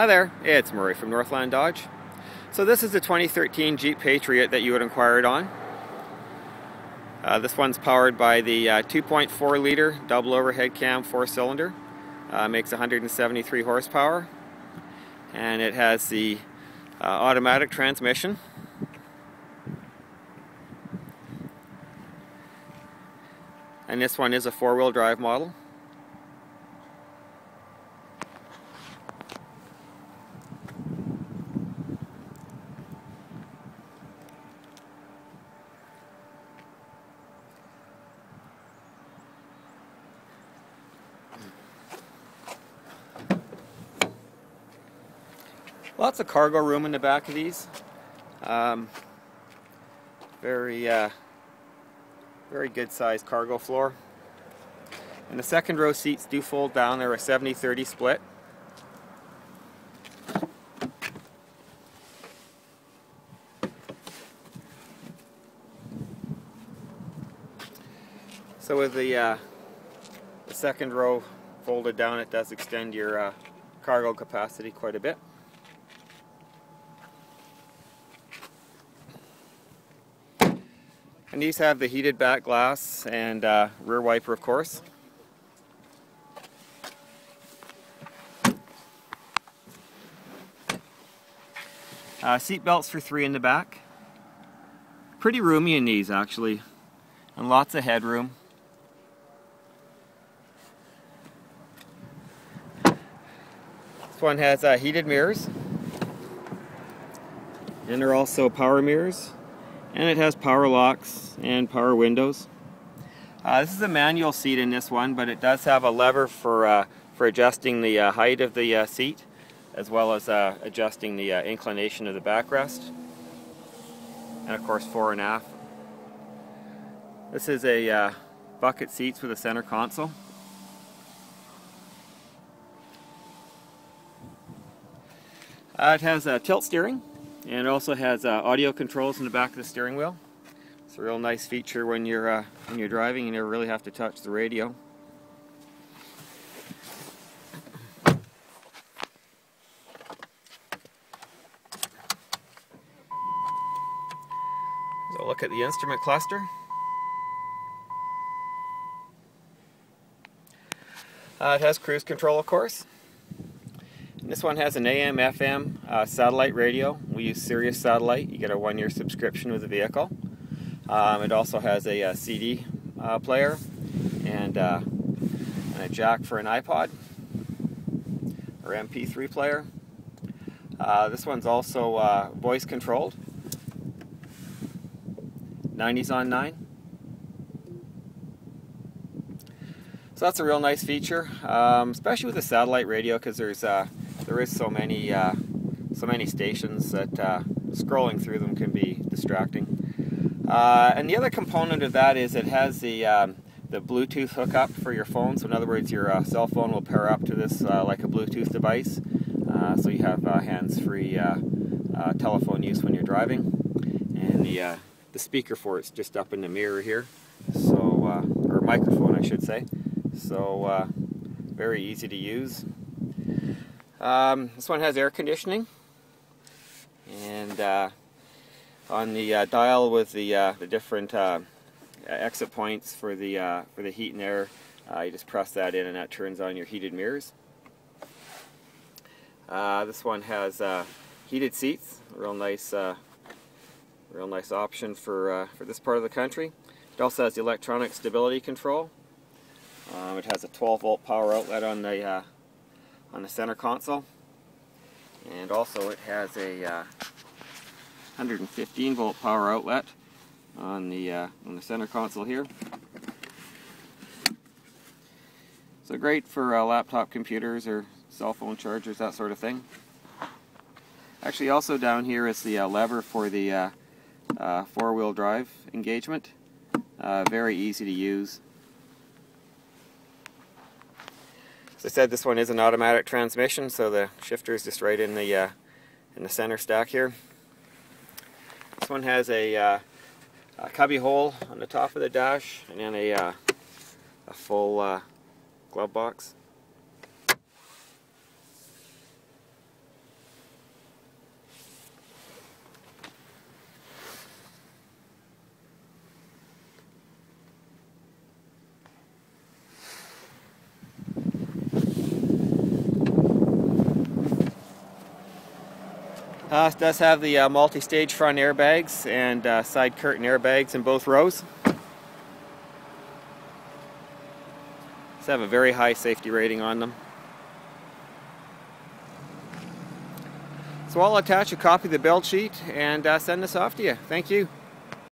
Hi there, it's Murray from Northland Dodge. So this is the 2013 Jeep Patriot that you had inquired on. Uh, this one's powered by the uh, 2.4 liter double overhead cam four cylinder. Uh, makes 173 horsepower and it has the uh, automatic transmission. And this one is a four-wheel drive model. Lots of cargo room in the back of these. Um, very, uh, very good sized cargo floor. And the second row seats do fold down. They're a 70-30 split. So with the, uh, the second row folded down, it does extend your uh, cargo capacity quite a bit. And these have the heated back glass and uh, rear wiper, of course. Uh, seat belts for three in the back. Pretty roomy in these, actually, and lots of headroom. This one has uh, heated mirrors, and they're also power mirrors and it has power locks and power windows. Uh, this is a manual seat in this one, but it does have a lever for, uh, for adjusting the uh, height of the uh, seat, as well as uh, adjusting the uh, inclination of the backrest. And of course, fore and aft. This is a bucket seats with a center console. it has a tilt steering, and it also has uh, audio controls in the back of the steering wheel. It's a real nice feature when you're uh, when you're driving. You never really have to touch the radio. So look at the instrument cluster. Uh, it has cruise control, of course. This one has an AM FM uh, satellite radio. We use Sirius satellite. You get a one year subscription with the vehicle. Um, it also has a, a uh, CD uh, player and, uh, and, a jack for an iPod or MP3 player. Uh, this one's also uh, voice controlled. 90s on 9. So that's a real nice feature, um, especially with the satellite radio because there's there is so many uh, so many stations that uh, scrolling through them can be distracting. Uh, and the other component of that is it has the um, the Bluetooth hookup for your phone. So in other words, your uh, cell phone will pair up to this uh, like a Bluetooth device. Uh, so you have hands-free telephone use when you're driving. And the the speaker for it's just up in the mirror here. So or microphone, I should say. So very easy to use. Um, this one has air conditioning, and uh, on the uh, dial with the uh, the different uh, exit points for the uh, for the heat and air, uh, you just press that in, and that turns on your heated mirrors. this one has heated seats, real nice, real nice option for for this part of the country. It also has the electronic stability control. Um, it has a 12 volt power outlet on the on the center console. And also it has a uh, 115 volt power outlet on the uh, on the center console here. So great for uh, laptop computers or cell phone chargers, that sort of thing. Actually, also down here is the uh, lever for the uh, uh, four-wheel drive engagement. very easy to use. As I said, this one is an automatic transmission, so the shifter is just right in the uh, in the center stack here. This one has a, uh, a, cubby hole on the top of the dash, and then a uh, a full uh, glove box. Uh, does have the uh, multi-stage front airbags and uh, side curtain airbags in both rows. These have a very high safety rating on them. So I'll attach a copy of the build sheet and uh, send this off to you. Thank you.